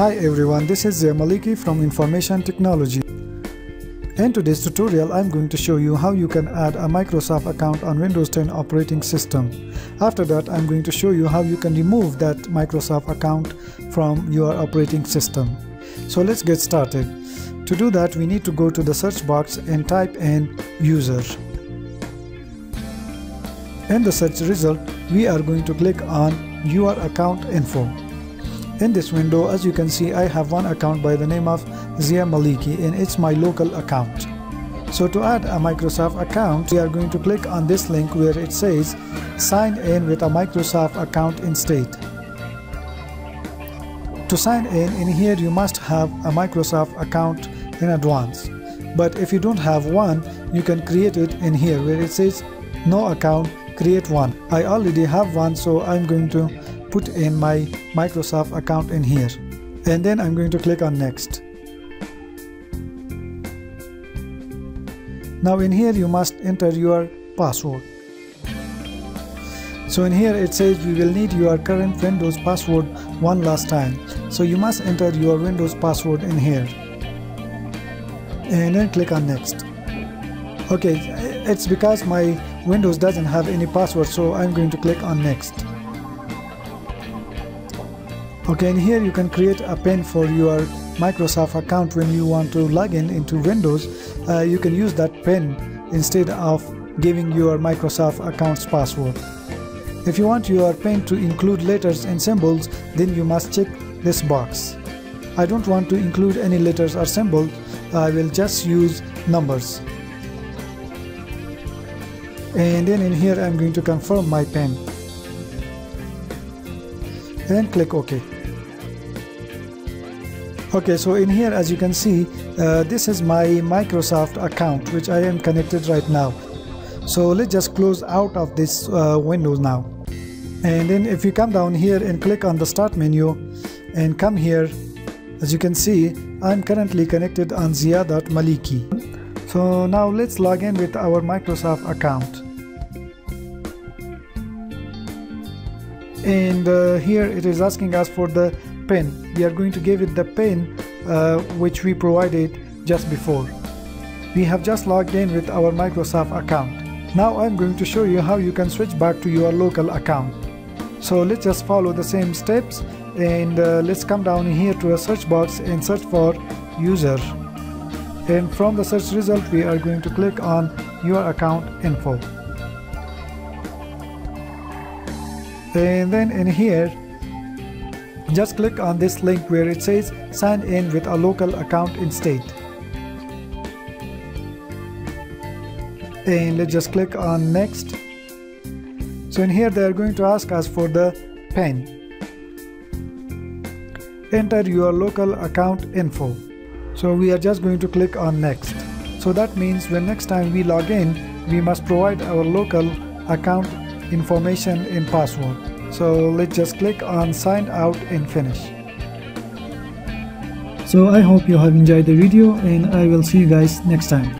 Hi everyone, this is Maliky from Information Technology. In today's tutorial, I'm going to show you how you can add a Microsoft account on Windows 10 operating system. After that, I'm going to show you how you can remove that Microsoft account from your operating system. So let's get started. To do that, we need to go to the search box and type in user. In the search result, we are going to click on your account info. In this window, as you can see, I have one account by the name of Zia Maliky and it's my local account. So to add a Microsoft account, we are going to click on this link where it says sign in with a Microsoft account instead. To sign in, in here you must have a Microsoft account in advance. But if you don't have one, you can create it in here where it says no account, create one. I already have one so I'm going to put in my Microsoft account in here and then I'm going to click on next. Now in here you must enter your password. So in here it says we will need your current Windows password one last time. So you must enter your Windows password in here. And then click on next. Okay, it's because my Windows doesn't have any password so I'm going to click on next okay and here you can create a pin for your Microsoft account when you want to log in into Windows. Uh, you can use that pin instead of giving your Microsoft account's password. If you want your pin to include letters and symbols then you must check this box. I don't want to include any letters or symbols. I will just use numbers. And then in here I'm going to confirm my pin and click OK. Okay so in here as you can see uh, this is my Microsoft account which I am connected right now. So let's just close out of this uh, window now. And then if you come down here and click on the start menu and come here as you can see I'm currently connected on zia.maliki so now let's log in with our Microsoft account and uh, here it is asking us for the pin we are going to give it the pin uh, which we provided just before. We have just logged in with our Microsoft account. Now I'm going to show you how you can switch back to your local account. So let's just follow the same steps and uh, let's come down here to a search box and search for user. And from the search result we are going to click on your account info and then in here just click on this link where it says sign in with a local account instead. And let's just click on next. So in here they are going to ask us for the PIN. Enter your local account info. So we are just going to click on next. So that means when next time we log in, we must provide our local account information and password. So let's just click on sign out and finish. So i hope you have enjoyed the video and i will see you guys next time